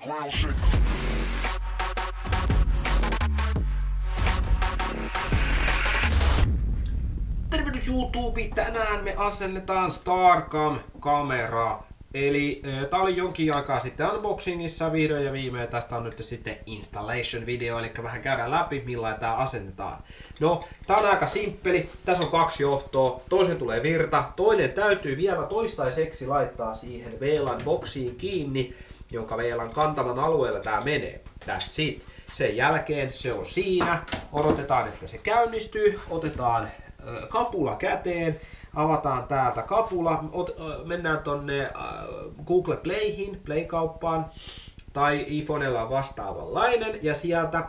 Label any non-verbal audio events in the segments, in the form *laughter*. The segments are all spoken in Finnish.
shake. Tervehdys YouTube! Tänään me asennetaan Starcam-kameraa. Eli tää oli jonkin aikaa sitten unboxingissa vihdoin ja viimein. Tästä on nyt sitten installation video, eli vähän käydään läpi millä tää asennetaan. No, tää on aika simppeli. Tässä on kaksi johtoa. Toisen tulee virta. Toinen täytyy vielä toistaiseksi laittaa siihen VLAN boksiin kiinni, jonka VLAN kantaman alueella tää menee. That's it. Sen jälkeen se on siinä. Odotetaan, että se käynnistyy. Otetaan kapula käteen. Avataan täältä kapula. Ot, mennään tonne Google Playhin, Play-kauppaan. Tai iPhonella on vastaavanlainen. Ja sieltä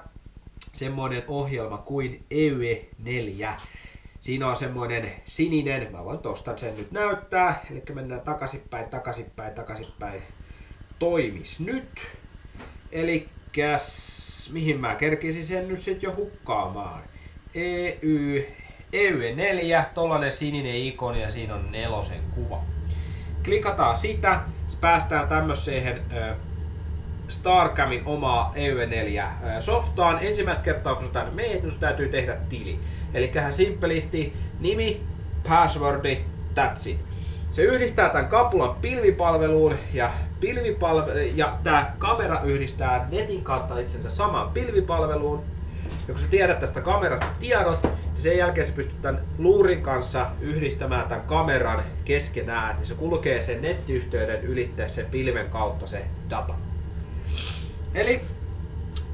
semmoinen ohjelma kuin EUE 4. Siinä on semmoinen sininen, mä voin tosta sen nyt näyttää, eli mennään takaisinpäin, takaisinpäin, takaisinpäin. Toimis nyt. Eli mihin mä kerkisin sen nyt sit jo hukkaamaan. EU, EU4, tollanen sininen ikoni ja siinä on nelosen kuva. Klikataan sitä, päästään tämmöiseen Starcamin omaa EU4 softaan. Ensimmäistä kertaa kun sä tänne meet, niin täytyy tehdä tili. Eli simppelisti nimi, passwordi, that's it. Se yhdistää tämän kapulan pilvipalveluun ja, pilvipalve- ja tämä kamera yhdistää netin kautta itsensä samaan pilvipalveluun. Ja kun sä tiedät tästä kamerasta tiedot, niin sen jälkeen sä pystyt tämän luurin kanssa yhdistämään tämän kameran keskenään, niin se kulkee sen nettiyhteyden ylittää sen pilven kautta se data. Eli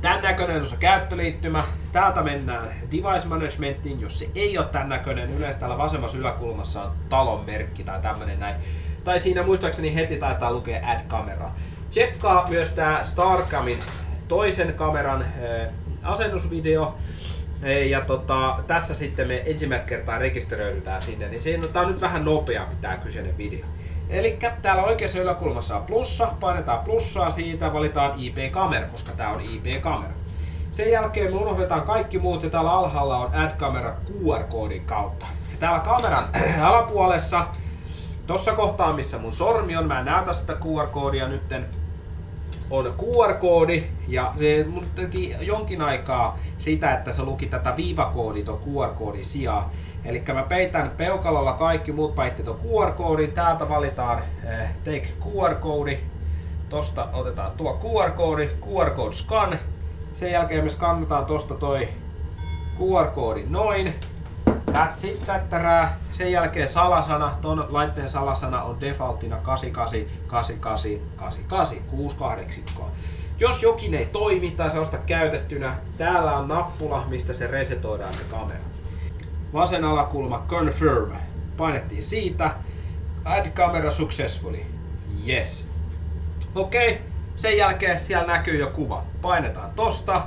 tämän näköinen on se käyttöliittymä. Täältä mennään device managementiin, jos se ei ole tämän näköinen. Yleensä täällä vasemmassa yläkulmassa on talon merkki tai tämmönen näin. Tai siinä muistaakseni heti taitaa lukea add camera. Tsekkaa myös tää Starcamin toisen kameran äh, asennusvideo. Ja tota, tässä sitten me ensimmäistä kertaa rekisteröidytään sinne, niin tää on nyt vähän nopeampi tää kyseinen video. Eli täällä oikeassa yläkulmassa on plussa, painetaan plussaa siitä, valitaan IP-kamera, koska tää on IP-kamera. Sen jälkeen me unohdetaan kaikki muut ja täällä alhaalla on add-kamera QR-koodin kautta. Ja täällä kameran *clears throat* alapuolessa, tossa kohtaa missä mun sormi on, mä en näytä sitä QR-koodia nytten, on QR-koodi ja se teki jonkin aikaa sitä, että se luki tätä viivakoodi tuon QR-koodin sijaan. Eli mä peitän peukalolla kaikki muut paitsi tuon QR-koodin. Täältä valitaan eh, take QR-koodi. Tosta otetaan tuo QR-koodi, QR-code scan. Sen jälkeen me skannataan tosta toi QR-koodi noin. That's it, tättärää. Sen jälkeen salasana, ton laitteen salasana on defaultina 88 88 88 68. Jos jokin ei toimi tai se osta käytettynä, täällä on nappula, mistä se resetoidaan se kamera. Vasen alakulma confirm. Painettiin siitä. Add camera successfully. Yes. Okei. Okay. Sen jälkeen siellä näkyy jo kuva. Painetaan tosta.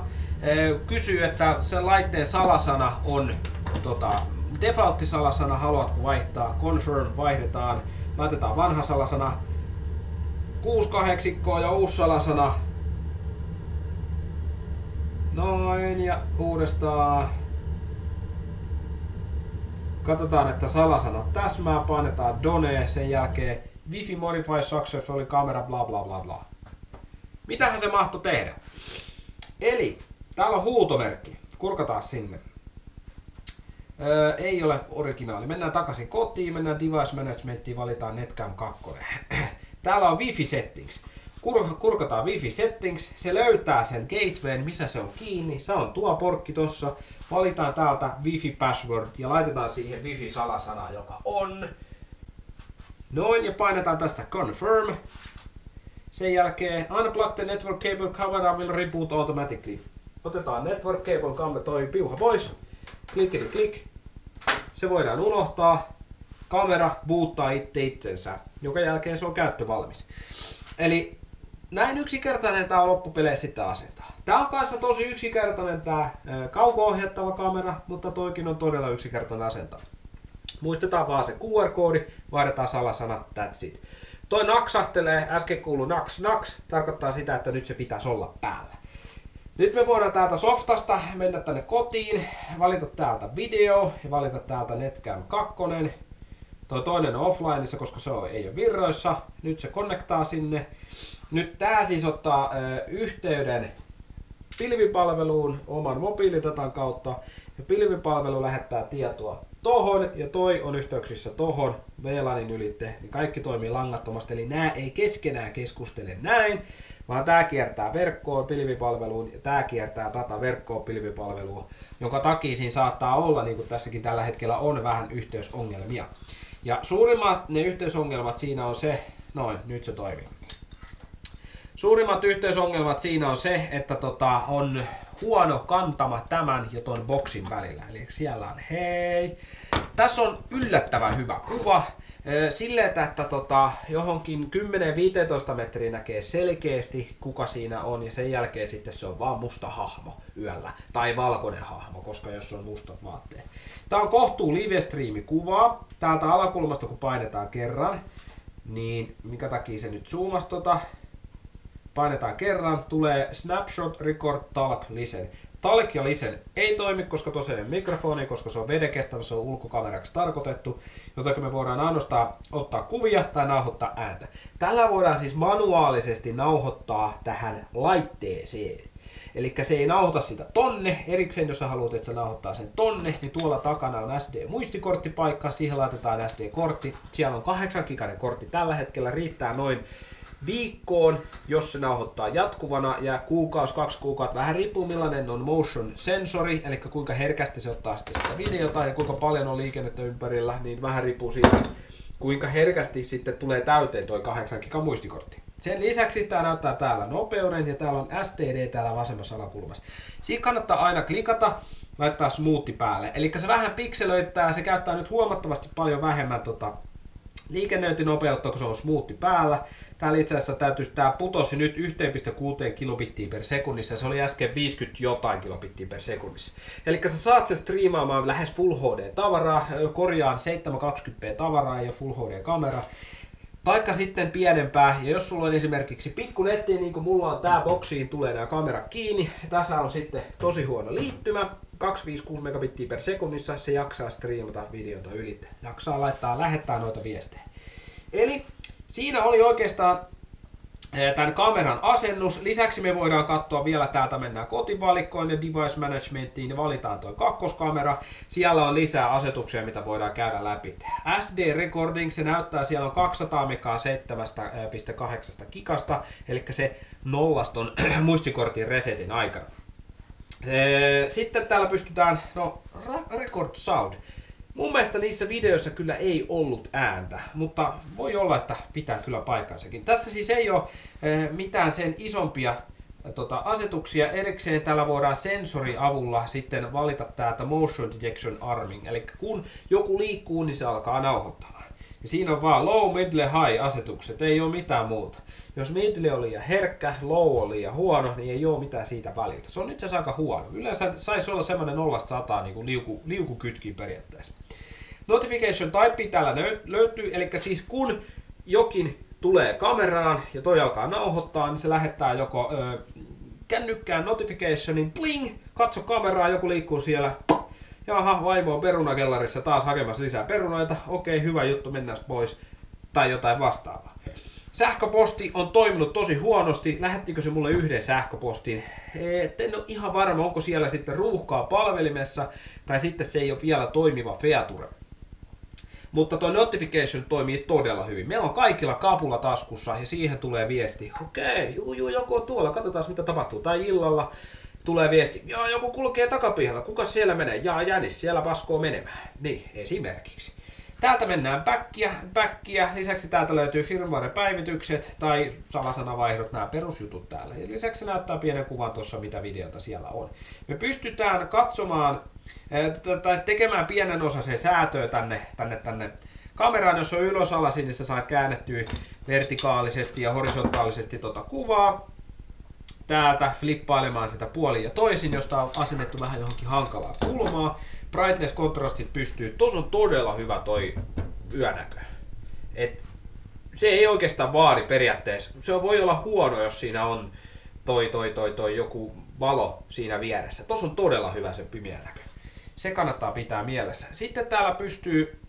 Kysyy, että se laitteen salasana on tota, default-salasana, haluatko vaihtaa, confirm, vaihdetaan, laitetaan vanha salasana, 68 ja uusi salasana, noin ja uudestaan, katsotaan, että salasanat täsmää, painetaan done, sen jälkeen Wi-Fi modify successfully camera, bla bla bla bla. Mitähän se mahtoi tehdä? Eli täällä on huutomerkki, kurkataan sinne. Ei ole originaali. Mennään takaisin kotiin, mennään device managementiin, valitaan Netcam 2. *clears throat* Täällä on Wi-Fi settings. Kur- kurkataan Wi-Fi settings, se löytää sen gatewayn, missä se on kiinni. Se on tuo porkki tossa. Valitaan täältä Wi-Fi password ja laitetaan siihen Wi-Fi salasana, joka on. Noin, ja painetaan tästä confirm. Sen jälkeen unplug the network cable camera will reboot automatically. Otetaan network cable camera toi piuha pois. Klikkeli klik. Se voidaan unohtaa. Kamera boottaa itse itsensä, joka jälkeen se on käyttövalmis. Eli näin yksinkertainen tämä on loppupeleissä sitten asentaa. Tämä on kanssa tosi yksinkertainen tämä kauko-ohjattava kamera, mutta toikin on todella yksinkertainen asentaa. Muistetaan vaan se QR-koodi, vaihdetaan salasanat, that's it. Toi naksahtelee, äsken kuului naks naks, tarkoittaa sitä, että nyt se pitäisi olla päällä. Nyt me voidaan täältä softasta mennä tänne kotiin, valita täältä video ja valita täältä Netcam 2. Tuo toinen on offlineissa, koska se ei ole virroissa. Nyt se konnektaa sinne. nyt tää siis ottaa ö, yhteyden pilvipalveluun oman mobiilidatan kautta ja pilvipalvelu lähettää tietoa tohon ja toi on yhteyksissä tohon VLANin ylitte, niin kaikki toimii langattomasti. Eli nämä ei keskenään keskustele näin, vaan tämä kiertää verkkoon pilvipalveluun ja tämä kiertää data verkkoon pilvipalveluun, jonka takia siinä saattaa olla, niin kuin tässäkin tällä hetkellä on, vähän yhteysongelmia. Ja suurimmat ne yhteysongelmat siinä on se, noin, nyt se toimii. Suurimmat yhteysongelmat siinä on se, että tota, on huono kantama tämän ja ton boksin välillä. Eli siellä on hei. Tässä on yllättävän hyvä kuva. Sille, että, että tota, johonkin 10-15 metriä näkee selkeästi, kuka siinä on, ja sen jälkeen sitten se on vaan musta hahmo yöllä, tai valkoinen hahmo, koska jos on mustat vaatteet. Tämä on kohtuu live kuvaa. Täältä alakulmasta kun painetaan kerran, niin mikä takia se nyt zoomas tota, painetaan kerran, tulee Snapshot Record Talk Listen. Talk ja Listen ei toimi, koska tosiaan mikrofoni, koska se on vedekestävä, se on ulkokameraksi tarkoitettu, joten me voidaan ainoastaan ottaa kuvia tai nauhoittaa ääntä. Tällä voidaan siis manuaalisesti nauhoittaa tähän laitteeseen. Eli se ei nauhoita sitä tonne. Erikseen, jos sä haluat, että se nauhoittaa sen tonne, niin tuolla takana on SD-muistikorttipaikka. Siihen laitetaan SD-kortti. Siellä on 8 gigainen kortti tällä hetkellä. Riittää noin viikkoon, jos se nauhoittaa jatkuvana ja kuukausi, kaksi kuukautta, vähän riippuu millainen on motion sensori, eli kuinka herkästi se ottaa sitten sitä videota ja kuinka paljon on liikennettä ympärillä, niin vähän riippuu siitä, kuinka herkästi sitten tulee täyteen toi 8 giga muistikortti. Sen lisäksi tämä näyttää täällä nopeuden ja täällä on STD täällä vasemmassa alakulmassa. Siinä kannattaa aina klikata, laittaa smoothi päälle. Eli se vähän pikselöittää, se käyttää nyt huomattavasti paljon vähemmän tota, liikennöintinopeutta, kun se on smoothi päällä. Täällä itse asiassa täytyisi, tämä putosi nyt 1,6 kilobittiä per sekunnissa ja se oli äsken 50 jotain kilobittiä per sekunnissa. Eli sä saat sen striimaamaan lähes Full HD-tavaraa, korjaan 720p tavaraa ja Full HD-kamera. Taikka sitten pienempää, ja jos sulla on esimerkiksi pikku netti, niin kuin mulla on tää boksiin, tulee nämä kamerat kiinni. Tässä on sitten tosi huono liittymä, 256 megabittiä per sekunnissa, se jaksaa striimata videota yli. Jaksaa laittaa, lähettää noita viestejä. Eli Siinä oli oikeastaan tämän kameran asennus. Lisäksi me voidaan katsoa vielä, täältä mennään kotivalikkoon ja device managementiin ja valitaan tuo kakkoskamera. Siellä on lisää asetuksia, mitä voidaan käydä läpi. SD recording, se näyttää, siellä on 200 megaa 7,8 gigasta, eli se nollaston *clears throat* muistikortin resetin aikana. Sitten täällä pystytään, no record sound. Mun mielestä niissä videoissa kyllä ei ollut ääntä, mutta voi olla, että pitää kyllä paikkansakin. Tässä siis ei ole eh, mitään sen isompia eh, tota, asetuksia. Erikseen täällä voidaan sensori avulla sitten valita täältä motion detection arming. Eli kun joku liikkuu, niin se alkaa nauhoittamaan. Ja siinä on vaan low, middle, high asetukset, ei ole mitään muuta. Jos middle oli liian herkkä, low oli liian huono, niin ei ole mitään siitä väliltä. Se on itse asiassa aika huono. Yleensä saisi olla semmoinen 0-100 niin kuin liuku, liukukytki periaatteessa. Notification type täällä löytyy, eli siis kun jokin tulee kameraan ja toi alkaa nauhoittaa, niin se lähettää joko ö, kännykkään notificationin, bling, katso kameraa, joku liikkuu siellä, jaha, vaimo on perunakellarissa taas hakemassa lisää perunoita, okei, hyvä juttu, mennään pois, tai jotain vastaavaa. Sähköposti on toiminut tosi huonosti. Lähettikö se mulle yhden sähköpostin? Et en ole ihan varma, onko siellä sitten ruuhkaa palvelimessa, tai sitten se ei ole vielä toimiva feature. Mutta tuo notification toimii todella hyvin. Meillä on kaikilla kapula taskussa ja siihen tulee viesti. Okei, juu, juu, joku on tuolla, katsotaan mitä tapahtuu. Tai illalla tulee viesti, joo, joku kulkee takapihalla, kuka siellä menee? Jaa, Jänis, siellä paskoo menemään. Niin, esimerkiksi. Täältä mennään backia, backia. Lisäksi täältä löytyy firmware-päivitykset tai salasanavaihdot, nämä perusjutut täällä. Ja lisäksi näyttää pienen kuvan tuossa, mitä videota siellä on. Me pystytään katsomaan eh, tai tekemään pienen osa se säätöä tänne, tänne, tänne kameraan, jos on ylösalaisin, niin sä saat käännettyä vertikaalisesti ja horisontaalisesti tuota kuvaa täältä flippailemaan sitä puolin ja toisin, josta on asennettu vähän johonkin hankalaa kulmaa brightness kontrastit pystyy, tuossa on todella hyvä toi yönäkö. Et se ei oikeastaan vaadi periaatteessa. Se voi olla huono, jos siinä on toi, toi, toi, toi joku valo siinä vieressä. Tuossa on todella hyvä se pimeä näkö. Se kannattaa pitää mielessä. Sitten täällä pystyy,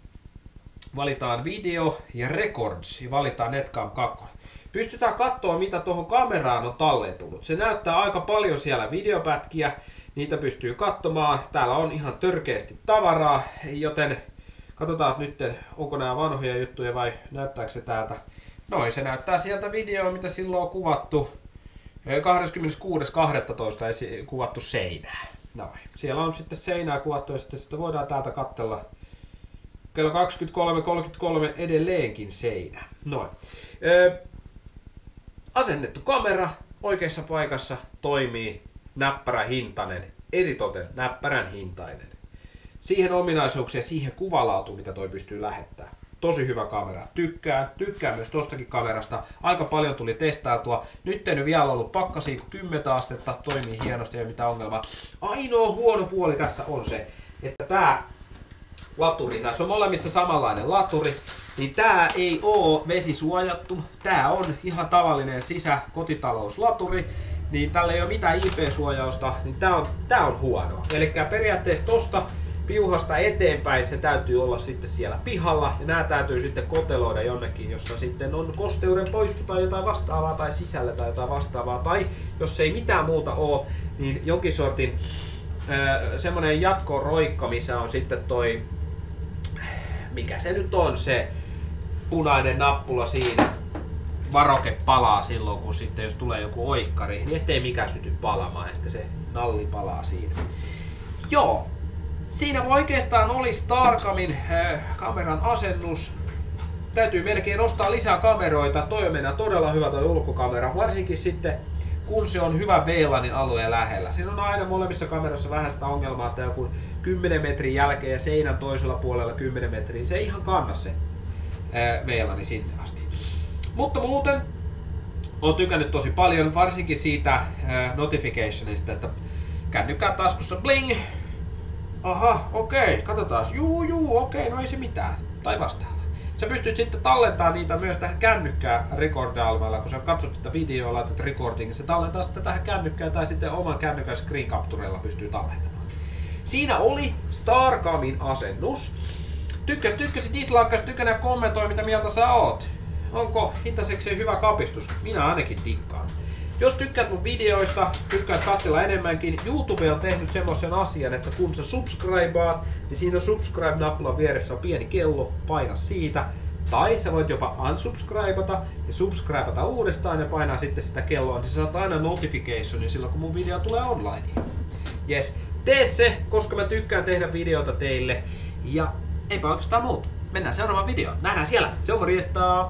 valitaan video ja records ja valitaan Netcam 2. pystytään katsoa, mitä tuohon kameraan on tallentunut. Se näyttää aika paljon siellä videopätkiä, niitä pystyy katsomaan. Täällä on ihan törkeästi tavaraa, joten katsotaan nyt, onko nämä vanhoja juttuja vai näyttääkö se täältä. Noin, se näyttää sieltä videoa, mitä silloin on kuvattu. 26.12. kuvattu seinää. Noin. Siellä on sitten seinää kuvattu ja sitten sitä voidaan täältä katsella kello 23.33 edelleenkin seinä. Noin. Öö, asennettu kamera oikeassa paikassa toimii näppärän hintainen, eritoten näppärän hintainen. Siihen ominaisuuksia, siihen kuvalaatuun, mitä toi pystyy lähettämään. Tosi hyvä kamera. Tykkään. Tykkään myös tostakin kamerasta. Aika paljon tuli testailtua. Nyt ei vielä ollut pakkasi 10 astetta. Toimii hienosti ja mitä ongelmaa. Ainoa huono puoli tässä on se, että tämä laturi, tässä on molemmissa samanlainen laturi, niin tää ei oo vesisuojattu. Tää on ihan tavallinen sisä kotitalouslaturi, niin tällä ei ole mitään IP-suojausta, niin tää on, tää on huono. Eli periaatteessa tosta piuhasta eteenpäin se täytyy olla sitten siellä pihalla ja nämä täytyy sitten koteloida jonnekin, jossa sitten on kosteuden poistu tai jotain vastaavaa tai sisällä tai jotain vastaavaa. Tai jos ei mitään muuta ole, niin jonkin sortin äh, semmoinen jatkoroikka, missä on sitten toi, mikä se nyt on se punainen nappula siinä, varoke palaa silloin, kun sitten jos tulee joku oikkari, niin ettei mikään syty palamaan, että se nalli palaa siinä. Joo, Siinä oikeastaan oli Starcamin äh, kameran asennus. Täytyy melkein ostaa lisää kameroita. Toi on todella hyvä toi ulkokamera, varsinkin sitten kun se on hyvä VLANin alueen lähellä. Siinä on aina molemmissa kameroissa vähän sitä ongelmaa, että joku 10 metrin jälkeen ja seinän toisella puolella 10 metriä, se ei ihan kanna se VLANi sinne asti. Mutta muuten on tykännyt tosi paljon, varsinkin siitä notificationista, että kännykkä taskussa bling, Aha, okei, okay, katsotaan. Juu, juu, okei, okay, no ei se mitään. Tai vastaava. Sä pystyt sitten tallentamaan niitä myös tähän kännykkään recordaimella, kun sä katsot tätä videoa, laitat recording, se tallentaa sitten tähän kännykkään tai sitten oman kännykän screen capturella pystyy tallentamaan. Siinä oli Starcamin asennus. Tykkäs, tykkäsi, dislakkas, tykkänä kommentoi mitä mieltä sä oot. Onko hintaseksi hyvä kapistus? Minä ainakin tikkaan. Jos tykkäät mun videoista, tykkäät katsella enemmänkin, YouTube on tehnyt semmoisen asian, että kun sä subscribeaat, niin siinä subscribe-nappulan vieressä on pieni kello, paina siitä. Tai sä voit jopa unsubscribeata ja subscribeata uudestaan ja painaa sitten sitä kelloa, niin sä saat aina notificationin silloin, kun mun video tulee online. Yes, tee se, koska mä tykkään tehdä videota teille. Ja eipä oikeastaan muuta. Mennään seuraavaan videoon. Nähdään siellä. Se on morjesta!